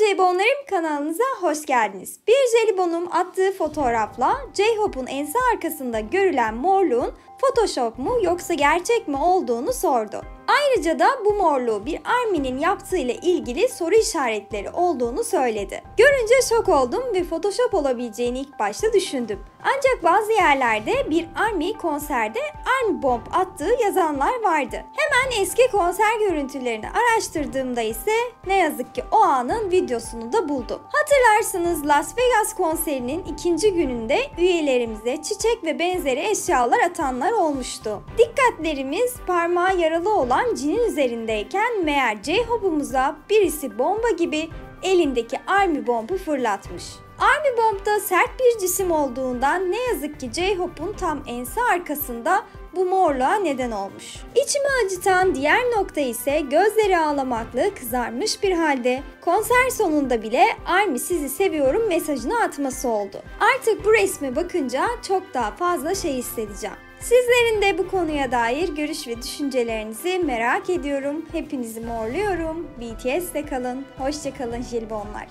Jelibonlarım kanalınıza hoş geldiniz. Bir jelibonum attığı fotoğrafla J-Hope'un ense arkasında görülen morluğun Photoshop mu yoksa gerçek mi olduğunu sordu. Ayrıca da bu morluğu bir Army'nin yaptığıyla ilgili soru işaretleri olduğunu söyledi. Görünce şok oldum ve Photoshop olabileceğini ilk başta düşündüm. Ancak bazı yerlerde bir Army konserde Army Bomb attığı yazanlar vardı. Hemen eski konser görüntülerini araştırdığımda ise ne yazık ki o anın videosunu da buldum. Hatırlarsınız Las Vegas konserinin ikinci gününde üyelerimize çiçek ve benzeri eşyalar atanlar olmuştu. Dikkatlerimiz parmağı yaralı olan cinin üzerindeyken meğer J-Hope'umuza birisi bomba gibi elindeki Army Bomb'u fırlatmış. Army Bomb'da sert bir cisim olduğundan ne yazık ki J-Hope'un tam ense arkasında bu morluğa neden olmuş. İçimi acıtan diğer nokta ise gözleri ağlamaklı kızarmış bir halde konser sonunda bile Army sizi seviyorum mesajını atması oldu. Artık bu resme bakınca çok daha fazla şey hissedeceğim. Sizlerin de bu konuya dair görüş ve düşüncelerinizi merak ediyorum. Hepinizi morluyorum. BTS'le kalın. Hoşçakalın jelibonlar.